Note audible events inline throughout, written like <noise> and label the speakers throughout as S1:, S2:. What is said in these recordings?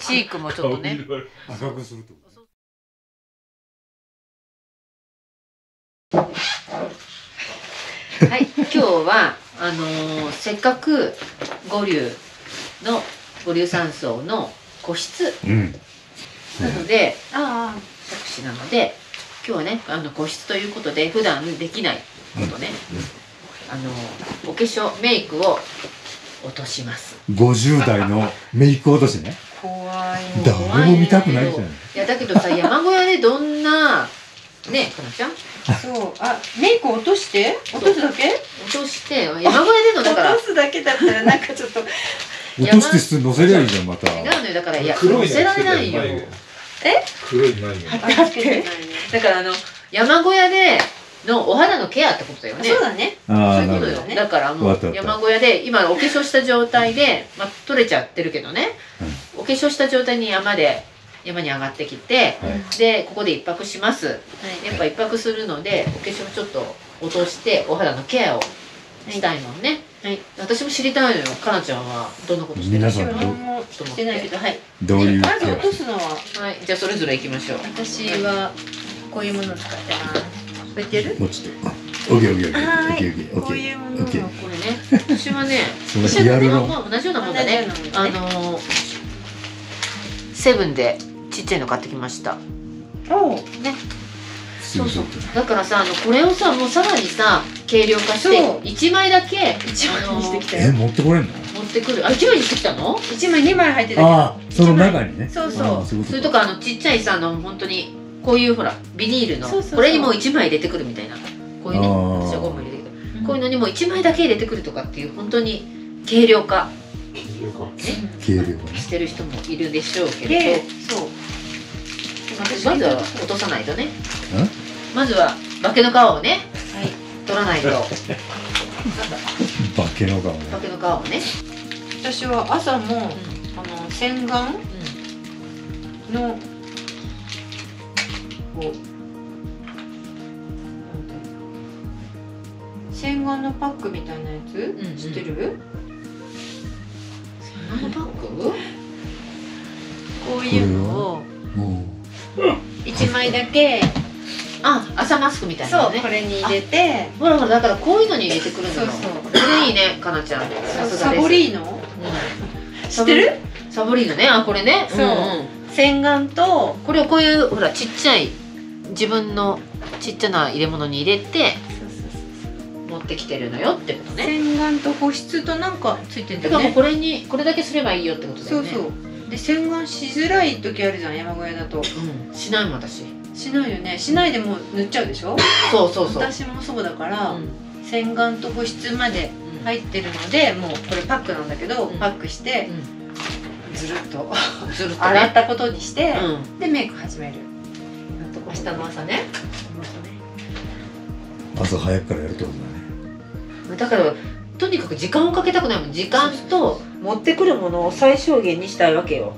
S1: チークもちょっとね。
S2: 赤くすると
S1: はい今日はあのーせっかく五竜の五竜山荘の個室。
S2: うん。
S1: なので
S3: あ
S1: 作詞なので今日はねあの個室ということで普段できないことね、あのお化粧メイクを落とします。
S2: 50代のメイク落としね。
S3: あ怖い
S2: 誰も見たくないじゃん。
S1: いやだけどさ山小屋でどんなねかなちゃん？
S3: そう。あメイク落として？落とすだけ？
S1: 落として山小屋でのだから。
S3: 落とすだけだったらなんかちょっと
S2: 落として普通に乗せりゃいいじゃんまた。
S1: 違うのよだからいや
S4: 黒
S1: 乗せられないよ。
S4: え？黒い眉毛。
S3: あつけてないね
S1: だからあの山小屋でのお肌のケアってことだよね。
S3: そうだね。
S1: そう
S2: ああ
S1: いうことよ。
S2: なるほど
S3: ね。
S1: だからもう山小屋で今お化粧した状態で、まあ、取れちゃってるけどね、お化粧した状態に山で山に上がってきて
S2: はい。
S1: でここで一泊します。
S3: はい。
S1: やっぱ一泊するのでお化粧ちょっと落としてお肌のケアをしたいもんね、
S3: はい。
S1: 私も知りたいのよ。かなちゃんはどんなことしてる？
S2: 皆さん
S3: 私は何もしてないけどはい。
S2: どういう
S3: まず
S2: ケ
S3: 落とすの？は
S1: はい。じゃあそれぞれ行きましょう。
S3: 私はこういうものを使ってます。置いてる？
S2: もうちょっと。オッケーオッケーオッケー。オ
S3: は
S2: ッケーオッケーオッケ
S3: こういうものを
S2: ーオッケー。
S1: これね。私はね
S2: その
S1: 一緒だね
S2: ヒアル
S1: 同じようなもんだね。
S3: 同じような
S1: あ
S3: もんだね。
S1: のーセブンでちっちゃいの買ってきました。
S3: おう。
S1: ね
S2: 普通にそう
S1: だからさあのこれをさもうさらにさ軽量化して
S3: そう。
S1: 1枚だけ
S3: 一枚にしてきた
S2: え
S3: よ
S2: 持ってこれんの？
S1: 持ってくる。あ1枚にしてきたの？
S3: 一枚二枚入ってたけど。
S2: ああその中にね。
S3: そうそう。
S2: そういう
S1: それとかあのちっちゃいさあの本当にこういうほらビニールの
S3: そうそうそう。
S1: これにもう1枚入れてくるみたいな。こういうね
S2: あー
S1: 私はゴム入れてくる。こういうのにも1枚だけ入れてくるとかっていう本当に軽量化。
S2: 軽量化。ね。
S1: してる人もいるでしょうけれ
S3: で
S1: ど
S3: そう。
S1: まずは落とさないとねまずは化けの皮をね
S3: はい。
S1: 取らないと。<laughs>
S2: 化けの顔ね。
S1: 化けの皮をね、
S3: 私は朝もあの洗顔のこう洗顔のパックみたいなやつ、
S1: んうん。
S3: 知ってる？
S1: ナノパック？
S3: こういうのを
S2: も
S3: 一枚だけ
S1: あ朝マスクみたいな
S3: そうこれに入れて。
S1: ほらほらだからこういうのに入れてくるのよ。
S3: そうそう。
S1: これいいねかなちゃん。
S3: サボリーノ？
S1: うん。
S3: 知ってる？
S1: サボリーノね。あこれね。
S3: そう。ん
S1: ん。
S3: 洗顔と
S1: これをこういうほらちっちゃい自分のちっちゃな入れ物に入れて持ってきてるのよってことね。
S3: 洗顔と保湿となんかついてんだよね。
S1: だからもうこれにこれだけすればいいよってことだよね。
S3: そうそう。で洗顔しづらい時あるじゃん山小屋だと。
S1: うん。しないもん私
S3: しないよね。しないでもう塗っちゃうでしょ？
S1: そうそうそう。
S3: 私もそうだから、
S1: うん。
S3: 洗顔と保湿まで
S1: うん。
S3: 入ってるのでもうこれパックなんだけど、
S1: うん。
S3: パックして
S1: う
S3: ずるっと。
S1: んずるっとね。
S3: 洗ったことにして、
S1: うん。
S3: でメイク始める。明日の朝ね。
S2: う朝早くからやるってことだね。
S1: だからとにかく時間をかけたくないもん。時間と持ってくるものを最小限にしたいわけよ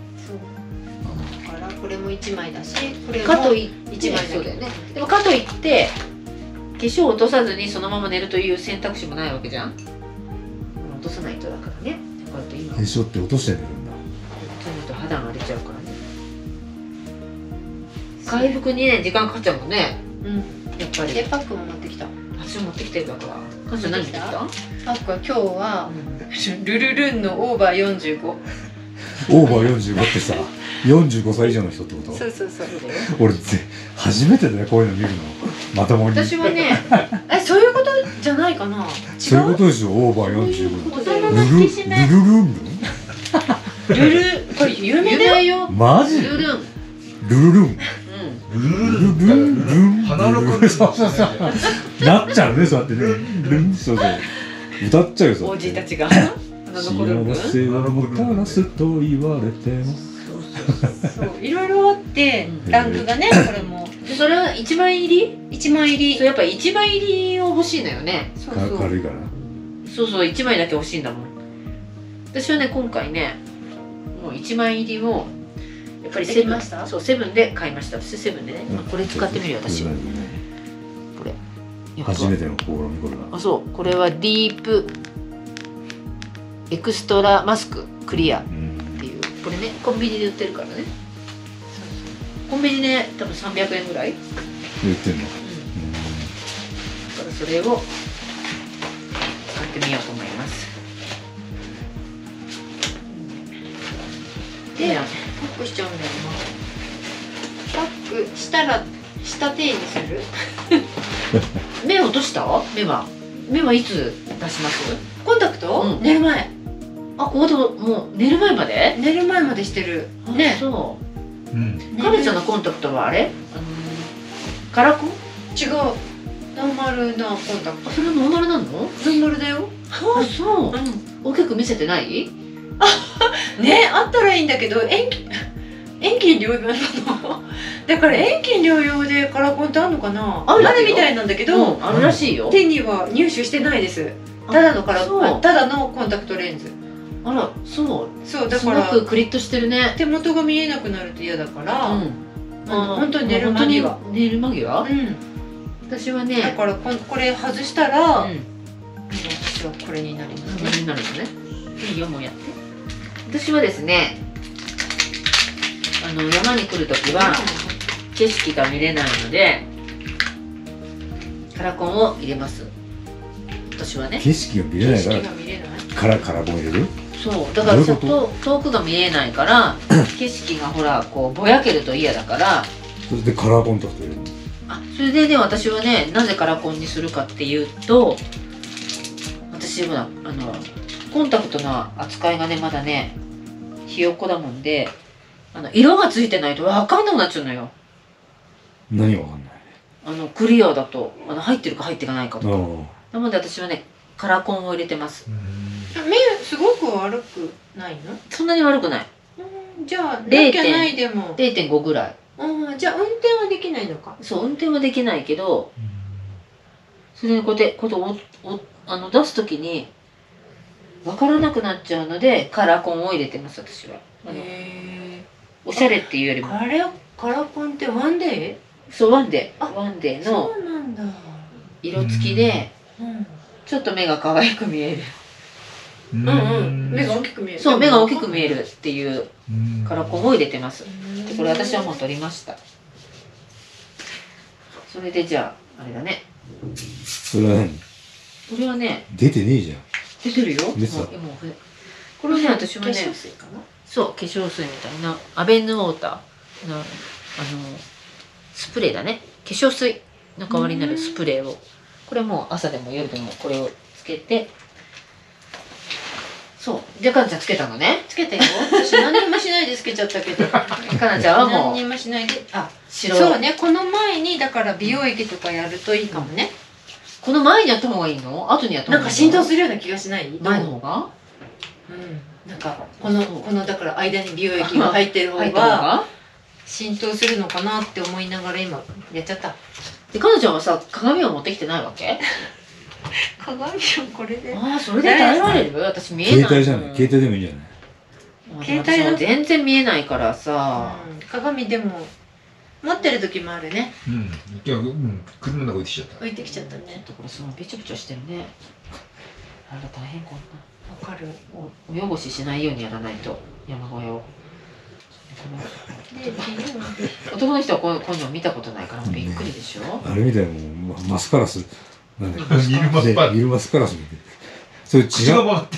S3: 1枚だしこれも
S1: かといって
S3: 一枚だけ。
S1: そうだよね。でもかといって化粧を落とさずにそのまま寝るという選択肢もないわけじゃん。落とさないとだからね。こうやって今
S2: 化粧って落として寝るんだ。
S1: とにかく肌が荒れちゃうからね。回復にね時間かかっちゃうもんね。
S3: うん。
S1: やっぱり。
S3: でパックも持ってきた？
S1: 私持ってきてるだから。かつ何持ってきた？
S3: パックは今日は <laughs> ルルルンのオーバー45
S2: オーバー45ってさ45歳以上の人ってこと？
S3: そうそうそう。
S2: 俺ぜ初めてだよこういうの見るの。まともに。
S1: 私はね <laughs>
S3: えそういうことじゃないかな。違う
S2: そういう？ことでしょ？オーバー45
S1: 大
S2: ル
S1: 人の
S2: ルル
S1: 引き締め
S2: ルルルン。
S3: ルルこれ有名
S1: 有
S3: だよ。
S2: マジ？
S1: ルルン。
S2: ルルルン。
S1: うん。
S4: ルルル
S2: ルルルンルン
S4: 花の子
S2: そうそうそうなっちゃうねそうやってねルンそうそう歌っちゃうよそう
S1: おじいたちが
S2: 幸せをもたらすと言われても
S3: そういろいろあって
S1: うん。
S3: ランクがねこれも。
S1: でそれは1枚入り
S3: ？1枚入り。
S1: そうやっぱ1枚入りを欲しいのよね。
S2: か
S3: そうそう。
S2: 軽いから。
S1: そうそう1枚だけ欲しいんだもん。私はね今回ねもう1枚入りをやっぱり
S3: で
S1: セブン
S3: きました？
S1: そうセブンで買いました。私セブンでね、まあこれ使ってみるよ私。
S2: こ
S1: こ
S2: れ。
S1: れやっぱ
S2: 初めての試みこれは。
S1: あそう。これはディープエクストラマスククリア。っ
S2: うん
S1: これねコンビニで売ってるからね。コンビニで多分300円ぐらい、うん、
S2: 言ってんの？
S1: だからそれを使ってみようと思います。
S3: で
S1: で
S3: パックしちゃうんだよな。パックしたら下手にする？
S1: 目落とした？目は目はいつ出します？
S3: コンタクト、
S1: うん。
S3: 寝る前
S1: あここでもう寝る前まで？
S3: 寝る前までしてる。ね。
S1: そ
S4: う。ん
S1: うカルちゃんのコンタクトはあれ？あのカラコン
S3: 違う。ノーマルなコンタクト。
S1: あそれはノーマルなの？
S3: ノーマルだよ。
S1: あそう。
S3: う
S1: 大きく見せてない？
S3: ん <laughs> ねあったらいいんだけど遠近遠近療養なの。<laughs> だから遠近療養でカラコンってあるのかな？
S1: ある
S3: みたいなんだけど、
S1: うんあるらしいよ。
S3: 手には入手してないです。
S1: あ
S3: ただのカラ
S1: そう。
S3: あただのコンタクトレンズ
S1: あらそう。すご
S3: そうだから。
S1: くクリッとしてるね。
S3: 手元が見えなくなると嫌だから、
S1: うん。
S3: 本当に寝る間際。
S1: 寝る間際？
S3: うん。
S1: 私はね
S3: だからこんこれ外したら、
S1: うん。
S3: 私はこれになります
S1: そ
S3: ね
S1: れになるのね。いいよもうやって。私はですねあの山に来るときは景色が見れないのでカラコンを入れます。私はね。
S2: 景色が見れないか
S3: 景
S2: ら
S3: 色が見れない？
S2: からカラコン入れる？
S1: そうだからちょっと遠くが見えないから <coughs> 景色がほらこうぼやけると嫌だから。
S2: それでカラーコンタクト入れるの？
S1: あそれでね私はねなぜカラコンにするかっていうと私ほらあのコンタクトの扱いがねまだねひよっこだもんであの色がついてないと分かんなくなっちゃうのよ。
S2: 何がわかんない？
S1: あのクリアだとあの入ってるか入っていかないかとか。
S2: あ
S1: なので私はねカラコンを入れてます。
S3: 目すごく悪くないの？
S1: そんなに悪くない。
S3: うんじゃあな
S1: 0.0
S3: きゃないでも。
S1: 0.5ぐらい。
S3: うんじゃあ運転はできないのか。
S1: そう運転はできないけどそれでこうやってこうやっておおあの出す時に分からなくなっちゃうのでカラコンを入れてます私は。
S3: へ
S1: おしゃれっていうより
S3: え
S1: も
S3: カレカラコンってワンデ
S1: そうワンデ
S3: あ
S1: ーワンデ
S3: ー
S1: ーの
S3: そうなんだ。
S1: 色付きで
S3: うん。
S1: ちょっと目が可愛く見える
S4: う
S3: うんうん。目が大きく見える。
S1: そう目が大きく見えるっていう
S4: うん
S1: カラコンを入れてます。これ私はもう取りました。それでじゃああれだね。
S2: それは何？
S1: これはね
S2: 出てねえじゃん。
S1: 出てるよ。
S2: 出てた。
S1: もうこれはね私はね
S3: 化粧水かな？
S1: そう化粧水みたいな。アベンヌウォーターのあのスプレーだね。化粧水の代わりになるスプレーを。これもう朝でも夜でもこれをつけてそう。じゃあかなちゃんつけたのね。
S3: つけたよ。私何にもしないでつけちゃったけど。<laughs>
S1: かなちゃんはも
S3: 何に
S1: う
S3: もしないで。あ
S1: 白。
S3: そうね。この前にだから美容液とかやるといいかもね。
S1: この前にやった方がいいの？後にやった方がいいの？
S3: なんか浸透するような気がしない？
S1: 前の方が？
S3: うん。なんかこのこのだから間に美容液が入ってる方が？浸透するのかなって思いながら今やっちゃった。
S1: でかなちゃんはさ鏡を持ってきてないわけ？<laughs>
S3: 鏡をこれで。
S1: ああそれで耐えられる？私見えない。
S2: 携帯じゃない。携帯でもいいんじゃない？
S1: 携
S3: 携帯の
S1: 帯全然見えないからさ、
S3: うん。鏡でも持ってる時もあるね。
S4: うん。いやうん。車の中置いてきちゃった。
S3: 置いてきちゃったね。
S1: とこれすごいべちょべちょしてるね。あら大変こんな。
S3: わかる。
S1: おししないようにやらないと。山小屋を。男の人はこういうの見たことないからびっくりでしょ、
S2: あれみたいもうマスカラスなんだっけ
S4: ミルマスパー
S2: ねミルマスカラスみたいなそれ違う？
S4: 回って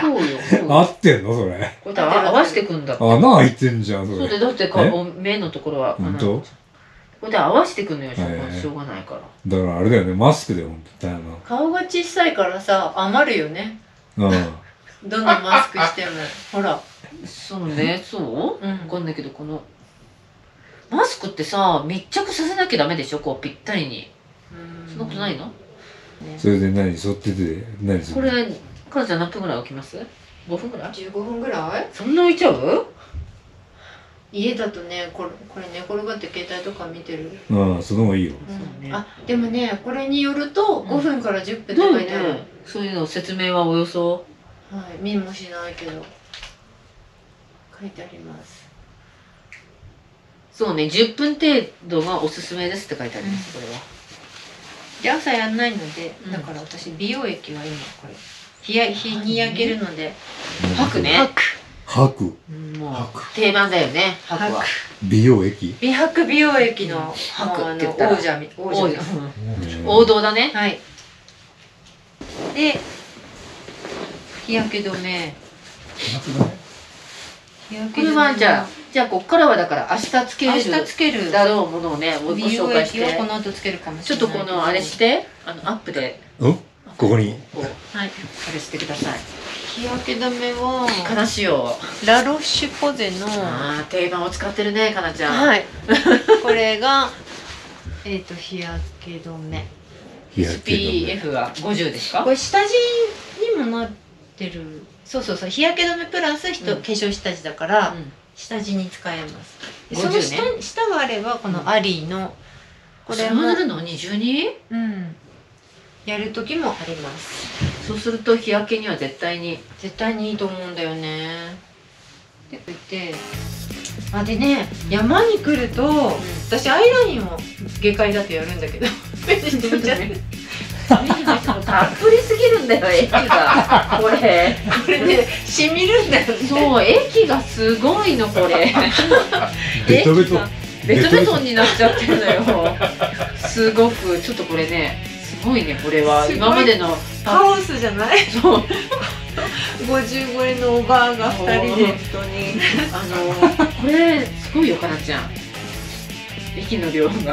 S1: そうよ。
S2: 合ってんの？それ。
S1: こうやって合わせてくんだって。
S2: 穴開いてんじゃんそ
S1: うでだってか
S2: え？
S1: お目のところは
S2: 本当？
S1: こうやって合わせてくんのよしょう
S2: へえ。
S1: がしょうがないから。
S2: だからあれだよねマスクで本当だよ
S3: 顔が小さいからさ余るよね。
S2: なうん。
S3: どのマスクしても。ほら。
S1: そうねそう？
S3: うん。
S1: わかんないけどこのマスクってさ密着させなきゃダメでしょ？こうぴったりにそんなことないの？
S2: それで何沿ってて何す
S1: こ
S2: る
S1: れかなちゃん何分ぐらい置きます？5分ぐらい
S3: ？15分ぐらい？
S1: そんな置いちゃう？
S3: 家だとねこれこれ寝転がって携帯とか見てる、
S2: うんその方がいいよ。
S1: そうね。
S3: あでもねこれによると
S1: うん。
S3: 5分から10分って
S1: だよ
S3: 書いてある、
S1: ね。そういうの説明はおよそ。
S3: はい見もしないけど。書いてあります。
S1: そうね10分程度がおすすめですって書いてあります、これは
S3: で朝やんないので
S1: うん
S3: だから私美容液は今これ日や日に焼けるので
S1: 吐くね。
S3: 吐く。
S1: もう
S4: 吐く。
S1: 定番だよね吐く。は。
S2: 美容液？
S3: 美白美容液の
S1: 吐く
S3: もうあの
S1: って言ったら。
S3: 王者み王者。
S1: 王道だね。
S3: はい。で日焼け止め。日焼
S1: こ
S3: け止め？
S1: れはじゃあじゃあこっからはだから明日つけれ
S3: 明
S1: る
S3: 日つける。
S1: だろうものをねご
S3: 美
S1: 紹介して。
S3: この後つけるかもし
S1: ちょっ
S3: れない
S1: とこのあれしてあのアップで。
S2: うん？ここに。
S3: はい
S1: あれしてください。
S3: 日焼け止めは
S1: 悲しいよ
S3: ラロッシュポゼの
S1: ああ定番を使ってるねかなちゃん。
S3: はい。<laughs> これがえっ、と日焼け止め。
S2: 日焼け止め。
S1: SPF は50ですか？
S3: これ下地にもなってるそうそうそう。日焼け止めプラスひと
S1: うん。
S3: 化粧下地だから、
S1: うん。
S3: 下地に使えます。で
S1: 50
S3: その
S1: ね
S3: 下,、下があればこのアリーのこれも
S1: それも塗るの？二重に
S3: うん。やる時もあります。
S1: そうすると日焼けには絶対に。
S3: 絶対にいいと思うんだよね。でこう言って。あでね山に来ると、私アイラインを下界だとやるんだけど。<laughs> <laughs> 目にしてみちゃ
S1: たっぷりすぎるんだよ液がこれ
S3: これねしみるんだよね
S1: そう液がすごいのこれ。<laughs>
S2: ベトベト。
S1: ベトベトになっちゃってるのよ。すごくちょっとこれねすごいねこれは。今までの
S3: カオスじゃない？
S1: そう。
S3: 50超えのおばあが2人で
S1: 本当に。あのこれすごいよかなちゃん液の量が。
S3: 3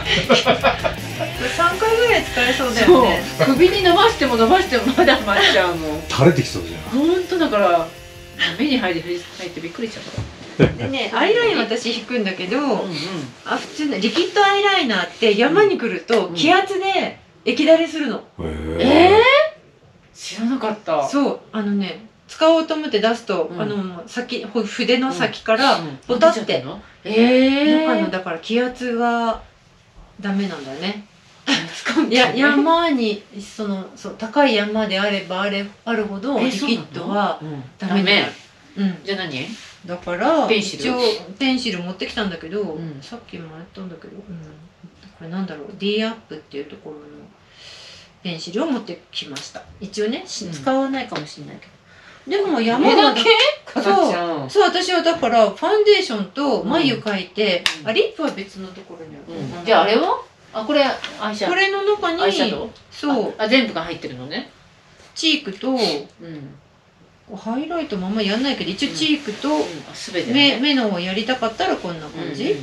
S3: 回ぐらい使えそうだ
S1: そう。
S3: よね
S1: 首に伸ばしても伸ばしてもまだ余っちゃうもん。
S2: 垂れてきそうじゃん。
S1: 本当だから目に入り入ってびっくりしちゃった。
S3: でねアイライン私引くんだけど、
S1: うんうん。
S3: あ普通のリキッドアイライナーって山に来ると
S1: うん
S3: 気圧で液だれするの、
S1: え
S2: へ
S1: ー、知らなかった。
S3: そうあのね使おうと思って出すと、
S1: うん。
S3: あの先ほ筆の先から
S1: うん。
S3: ポタって、
S1: の？え
S3: 中の
S1: ー、
S3: だから気圧がダメなんだね。
S1: 使うん
S3: いや山にそのそう高い山であればあれあるほど
S1: え
S3: リキッドはダメになる
S1: ダ
S3: うん。
S1: じゃあ何？
S3: だから
S1: ペンシル。
S3: 一応ペンシル持ってきたんだけど、
S1: ん。
S3: さっきもやったんだけど、うん、これなんだろう？D アップっていうところのペンシルを持ってきました。一応ね使わないかもしれないけどでも山
S1: だけ？かなちゃん。
S3: そう私はだからファンデーションと眉描いて、
S1: うん。
S3: あリップは別のところにある、
S1: うんじゃああれは？あこれアイシャ
S3: これの中に
S1: アイシャドウ？
S3: そう。
S1: ああ全部が入ってるのね。
S3: チークと
S1: うん、
S3: ハイライトもあんまりやんないけど一応チークと
S1: うん、
S3: 目のをやりたかったらこんな感じ、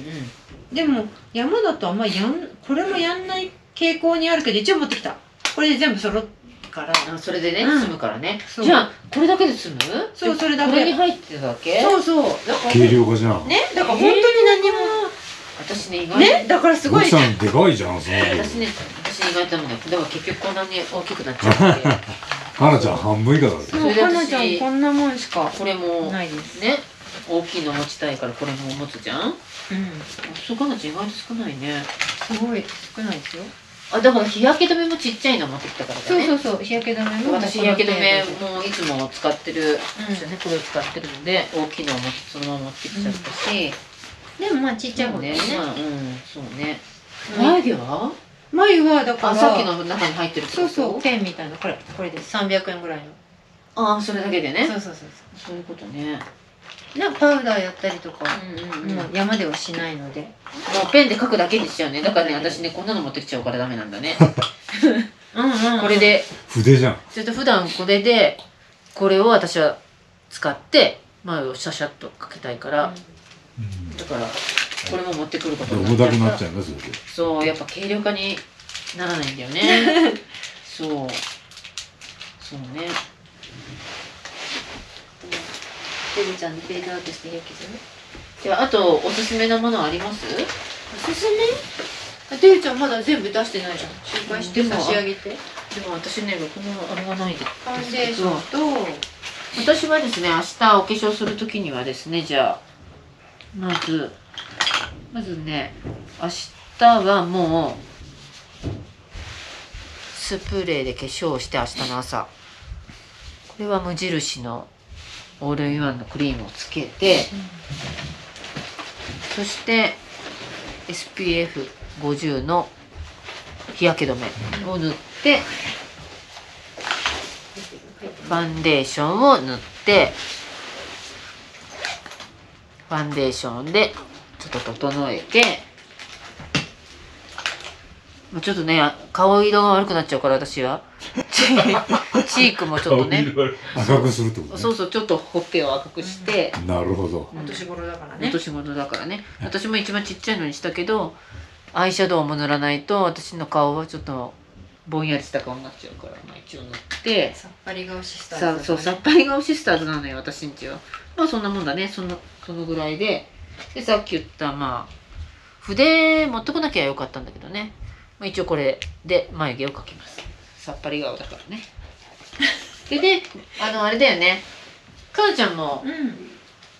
S3: でも山だとあんまりやんこれもやんない傾向にあるけど一応持ってきた。これで全部揃うから。
S1: うんあそれでね、
S3: うん。
S1: 済むからね。
S3: そう。
S1: じゃあこれだけで済む？
S3: そうそれだけ。
S1: これに入ってただけ？
S3: そうそう。だから
S2: 軽量化じゃん。
S3: ねだから本当に何も、
S1: 私ね意外。
S3: ねだからすごい。
S2: 奥さんでかいじゃんその
S1: 私ね私意外とダメだから結局こんなに大きくなっちゃって
S2: かなちゃん半分以下だぜ
S3: もう
S1: それで私
S3: かなちゃんこんなもんしか。
S1: これも
S3: ないです。
S1: ね大きいの持ちたいからこれも持つじゃん？
S3: うん。
S1: そうかなちゃん意外と少ないね。
S3: すごい少ないですよ
S1: あだから日焼け止めもちっちゃいの持ってきたからだね。
S3: そうそうそう日焼け止めも
S1: 私日焼け止めもいつも使ってる、ね、これを使ってるので大きいのをもそのまま持ってきちゃったし、
S3: うん、でもまあちっちゃい方
S1: ね。
S3: ですね。
S1: まあうんそうね。
S3: うん。
S1: 眉毛は？
S3: 眉はだから
S1: あさっきの中に入ってるってこと？
S3: そうそうペンみたいなこれこれです。300円ぐらいの。
S1: ああそれだけでね。
S3: そうそうそう
S1: そう。いうことね。
S3: そうなんかパウダーやったりとか、
S1: うんうんうん
S3: もう山ではしないので
S1: もうペンで書くだけにしちゃうねだからね私ねこんなの持ってきちゃうからダメなんだね <laughs>
S3: うんうん
S1: これで
S2: 筆じゃん
S1: それと普段これでこれを私は使って眉をシャシャッとかけたいから、だからこれも持ってくることに
S2: 重たくなっ
S1: う
S2: ちゃうんだそれで
S1: そうやっぱ軽量化にならないんだよね <laughs> そうそうね
S3: ベルちゃんのフェードアウトしてるけどね。
S1: じゃああとおすすめなものあります？
S3: おすすめ？あデルちゃんまだ全部出してないじゃん。紹介して差し上げて。
S1: でも私ねこのあれがないで
S3: ファンデーションと。
S1: 私はですね明日お化粧する時にはですねじゃあまずまずね明日はもうスプレーで化粧をして明日の朝。これは無印のオールインワンのクリームをつけてそして SPF50 の日焼け止めを塗ってファンデーションを塗ってファンデーションでちょっと整えてちょっとね顔色が悪くなっちゃうから私は。チ <laughs> チークもちょっとね。
S2: 赤くするってことね。
S1: そうそうちょっとほっぺを赤くして、
S2: なるほど。
S1: うん
S3: お年頃だから
S1: お
S3: ね
S1: 年頃だからね。私も一番ちっちゃいのにしたけどアイシャドウも塗らないと私の顔はちょっとぼんやりした顔になっちゃうから、まあ、一応塗って。
S3: さっぱり顔シスターズ
S1: さそうさっぱり顔シスターズなのよ私んちは。まあそんなもんだね。そのそのぐらいで。でさっき言ったまあ筆持ってこなきゃよかったんだけどね、まあ、一応これで眉毛を描きますさっぱり顔だからね。<laughs> でねあのあれだよね。かなちゃんも
S3: うん。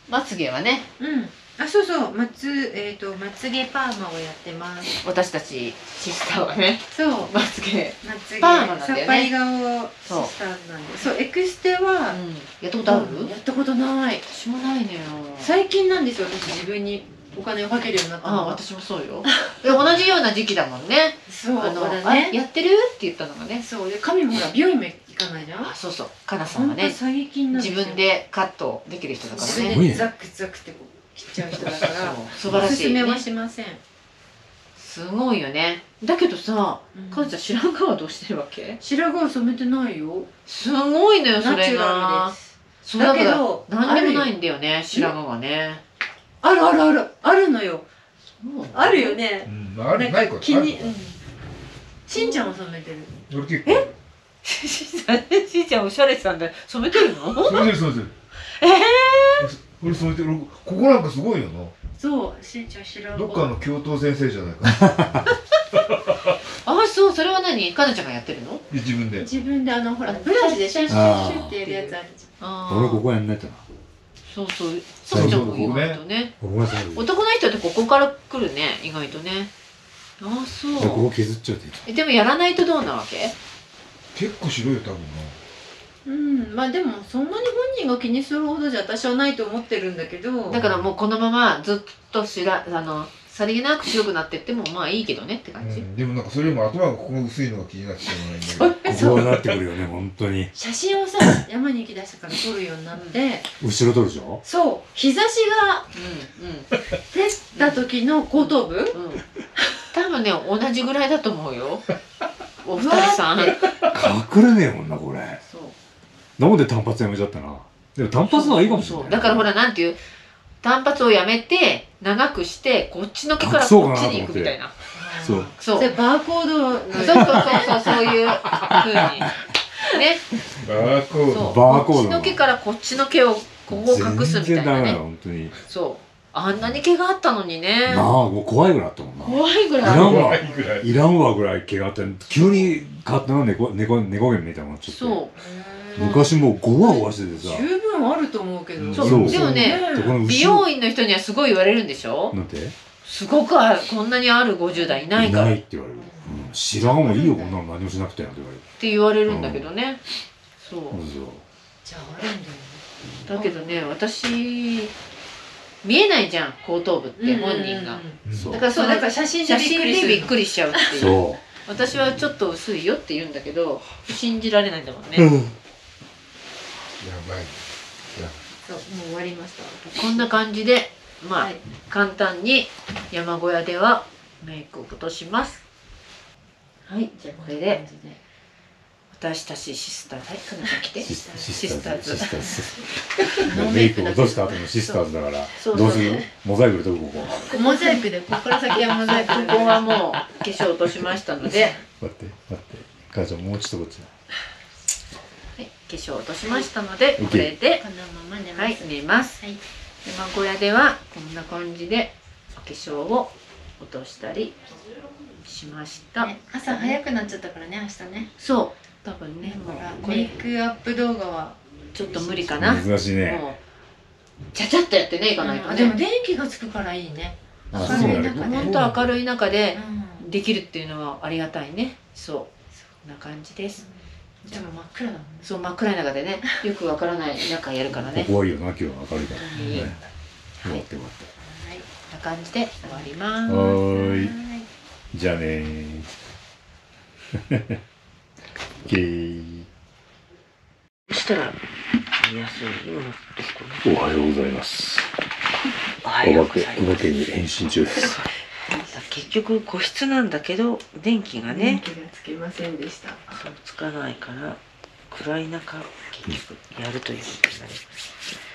S1: まつげはね
S3: うん。あそうそう。まつえっ、とまつげパーマをやってます。
S1: 私たちシスターはね
S3: そう。
S1: まつげ。
S3: まつげ。
S1: パーマなんだよね。
S3: さっぱり顔シスターズなんでそう。エクステは、
S1: うん。やったことある？
S3: うん。やったことない。
S1: 私もないのよ。
S3: 最近なんですよ私自分にお金をかけるようになった
S1: あ
S3: のは
S1: 私もそうよ。<laughs> 同じような時期だもんね。
S3: そう
S1: あの
S3: だ
S1: あ
S3: ね
S1: やってる？って言ったのがね。
S3: そうで髪もほら美容院も行かないじゃん？
S1: あそうそう。かなさ
S3: ほん
S1: はね
S3: 最近なんですよ。
S1: 自分でカットできる人だからね。
S2: すごいね。
S3: でザックザックってこう切っちゃう人だから <laughs>
S1: 素晴らしい、
S3: おすすめは
S1: ね、
S3: しません、
S1: すごいよね。だけどさかなちゃん知らん顔どうしてるわけ？
S3: 白髪染めてないよ。
S1: すごいのよそれ
S3: ナチュラル
S1: がだ
S3: けど
S1: 何にもないんだよね白髪がね
S3: あるあるある。あるのよ。あるよね。
S4: うんあるないこと
S3: 気にうん。しんちゃんも染めてる。
S4: 俺結構。<laughs>
S1: しーちゃんおしゃれさんで染めてるの？
S4: 染めてる染めてる。
S1: え
S4: 俺染めてる。俺ここなんかすごいよな。
S3: そうしんちゃん白髪
S4: どっかの教頭先生じゃないかな。<laughs>
S1: あそうそれは何？かなちゃんがやってるの？
S4: で自分で。
S3: 自分であのほら
S1: あ
S3: ブラシでシャンシャンシャンってやるやつあるじ
S1: あ
S2: 俺ここやんないとな
S1: そうそう。
S2: そう
S1: ちゃんも意外とね。男の人ってここから来るね。意外とね。ああそ
S2: でこ
S1: う
S2: こ削っちゃうって
S1: えでもやらないとどうなわけ？
S4: 結構白いよ多分な。
S3: うん。まあでもそんなに本人が気にするほどじゃ私はないと思ってるんだけど。
S1: だからもうこのままずっとしらあのさりげなく白くなってってもまあいいけどねって感じ、
S4: うん、でもなんかそれよりも頭がここが薄いのが気になってしょうがないんだけど
S2: ここがなってくるよね本当に。
S3: 写真をさ <coughs> 山に行きだしてから撮るようになって。
S2: 後ろ取るでしょ？
S3: そう。日差しが
S1: うん
S3: 照った時の後頭部？
S1: うん。うん。多分ね同じぐらいだと思うよ。<laughs> お二人さん。
S2: 隠れねえもんなこれ。
S1: そう。
S2: なんで単発やめちゃったなでも単発の方がいいかもしれない
S1: そう。だからほらなんていう？単発をやめて長くしてこっちの毛から
S2: 隠そうかな
S1: こっちに行くみたいな
S2: そう。
S1: そう。
S3: それバーコード
S1: そうそうそうそうそういう風にね。
S4: バーコー
S1: そ
S4: ド
S1: う。
S2: バーコード。
S1: こっちの毛からこっちの毛をここを隠すみたい
S2: 全然ダメだ
S1: なね
S2: 本当に。
S1: そう。あんなに毛があったのにね。
S2: なあもう怖いぐらいあったもんな。
S1: 怖いぐらい。
S2: いらんわ。
S4: 怖いぐらい
S2: いらんわぐらい毛があって急に変わったの猫猫猫毛みたいなのちょっと
S1: そう。
S2: 昔もうゴワゴワしててさ。
S3: 十分あると思うけど。
S1: そう。
S2: そう。
S1: でもね美容院の人にはすごい言われるんでしょ？
S2: なんて？
S1: すごくあるこんなにある50代いないか。らっ
S2: って言われる、うん、知らんもいいよこんなの何もしなくてなんて言われる
S1: て言われるんだけどね、そう。
S2: そう。
S3: じゃああるんだよ。ね
S1: だけどね私見えないじゃん後頭部って本人が、
S2: そう。
S1: だからそ
S3: そううだ
S1: だから
S3: 写真
S1: 写
S3: でびっくりする
S1: 真でびっくりしちゃうっていう。
S2: そ
S1: 私はちょっと薄いよって言うんだけど信じられないんだもん
S2: う、
S1: ね、
S4: やばい。
S3: そうもう終わりました。
S1: こんな感じでまあ、
S3: はい。
S1: 簡単に山小屋ではメイクを落とします。はいじゃあこれで。私たちシスターはいかなちゃん来て。
S2: シス
S1: シ
S2: シスターズ。シスターズ。
S1: ノー <laughs>
S2: メイク落とした後のシスターズだから
S1: そう
S2: どうする？モザイクでここ
S3: モザイクでここから先はモザイクで。
S1: ここはもう化粧落としましたので、はい、
S2: 待って待って。母ちゃんもうちょっとこっち
S1: 化粧落としましたのでこれで
S3: このまま寝ます。
S1: はい寝ます。
S3: はい
S1: 山小屋ではこんな感じでお化粧を落としたりしました、
S3: ね朝早くなっちゃったからね明日ね。
S1: そう。多分ねも
S3: だから
S1: うこ
S3: メイ
S1: れ
S3: クアップ動画は
S1: ちょっと無理かな。
S2: 難しいね。
S1: もう。ちゃちゃっとやってねいかないとね、
S3: あでも電気がつくからいいね。
S2: あ
S3: 明るい中で。
S1: ほんと明るい中で
S3: うん。
S1: できるっていうのはありがたいね。そう。そんな感じです
S3: でも真っ暗だもんね。
S1: そう真っ暗い中でね <laughs> よくわからない中やるからね。
S2: ここはいいよな今日は明るいから
S1: 本当にい。
S2: 終わって終わっ
S3: はい。こんな感じで終わります。
S2: はーい。じゃあねー。<laughs> OK
S1: そしたら見やすい今のとこ
S2: おはようございます。
S1: おはようござい
S2: お
S1: ます
S2: 化けに変身中です
S1: 結局個室なんだけど電気がね。
S3: 電気がつきませんでした。
S1: そうつかないから暗い中結局やるということになります